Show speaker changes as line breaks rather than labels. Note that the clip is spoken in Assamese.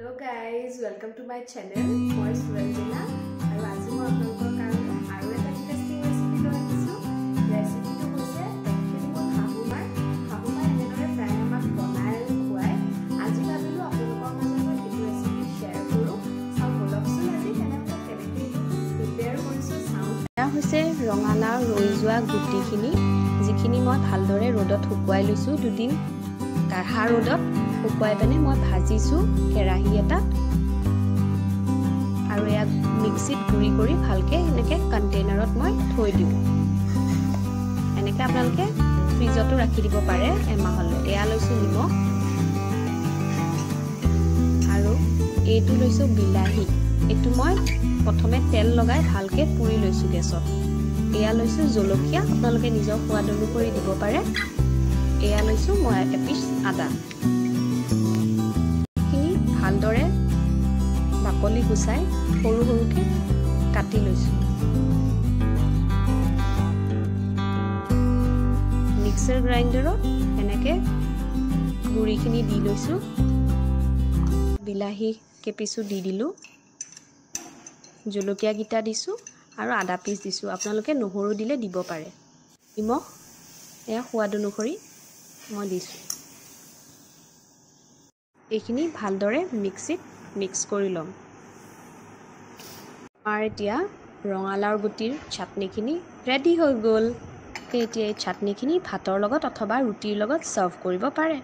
Hello' guys welcome to my channel মই সুৰঞ্জনা আৰু আজি মই আপোনালোকৰ কাৰণে আৰু এটা ইণ্টাৰেষ্টিং ৰেচিপি লৈ আহিছোঁ ৰেচিপিটো হৈছে একচুৱেলি মোৰ শাহুমাৰ শাহুমাই এনেদৰে প্ৰায় আমাক বনাই খুৱাই আজি ভাবিলোঁ আপোনালোকৰ মাজত মই এইটো ৰেচিপি শ্বেয়াৰ কৰোঁ চাওঁ বলকচোন আজি কেনেকৈ এইটো প্ৰিপেয়াৰ কৰিছোঁ চাওঁ এয়া হৈছে ৰঙালাও ৰৈ যোৱা গুটিখিনি যিখিনি মই ভালদৰে ৰ'দত শুকুৱাই লৈছোঁ দুদিন কাঢ়া ৰ'দত শুকুৱাই পিনে মই ভাজিছোঁ কেৰাহী এটাত। আৰু ইয়াক মিক্সিত গুড়ি কৰি ভালকৈ এনেকৈ কণ্টেইনাৰত মই থৈ দিওঁ। এনেকৈ আপোনালোকে ফ্ৰিজতো ৰাখি দিব পাৰে এমাহলৈ। এয়া লৈছোঁ নিমখ। আৰু এইটো লৈছোঁ বিলাহী। এইটো মই প্ৰথমে তেল লগাই ভালকৈ পুৰি লৈছোঁ গেছত। এয়া লৈছোঁ জলকীয়া। আপোনালোকে নিজৰ সোৱাদ অনুসৰি দিব পাৰে। লৈছোঁ মই এপিচ আদা। খিনি ভালদৰে বাকলি গুচাই সৰু সৰুকৈ কাটি লৈছোঁ। মিক্সাৰ গ্ৰাইণ্ডাৰত এনেকৈ গুড়িখিনি দি লৈছোঁ। বিলাহী কেপিচো দি দিলোঁ। জলকীয়াকেইটা দিছোঁ আৰু আদা পিচ দিছোঁ। আপোনালোকে নহৰু দিলে দিব পাৰে। নিমখ এয়া সোৱাদ অনুসৰি মই দিছোঁ। এইখিনি ভালদৰে মিক্সিত মিক্স কৰি ল'ম। আমাৰ এতিয়া ৰঙালাওৰ গুটিৰ চাটনিখিনি ৰেডি হৈ গ'ল। এতিয়া এই চাটনিখিনি ভাতৰ লগত অথবা ৰুটিৰ লগত ছাৰ্ভ কৰিব পাৰে।